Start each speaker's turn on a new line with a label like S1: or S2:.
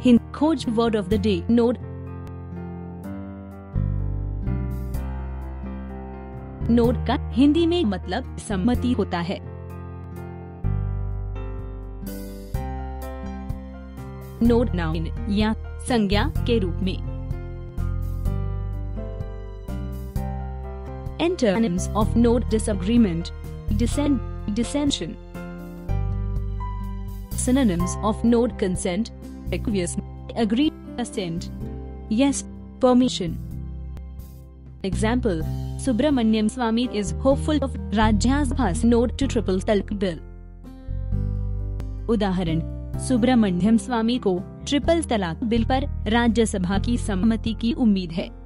S1: हिंद खोज word of the day nod note का हिंदी में मतलब सम्मति होता है। नोड नाउन या संज्ञा के रूप में। Enter of nod disagreement dissension synonyms of note consent acquiesce, agree, assent. Yes, permission. Example: Subramanyam Swami is hopeful of Rajyasbha's note to triple talc bill. उदाहरण सुब्रमण्यम स्वामी को ट्रिपल तलाक बिल पर राज्यसभा की सम्मति की उम्मीद है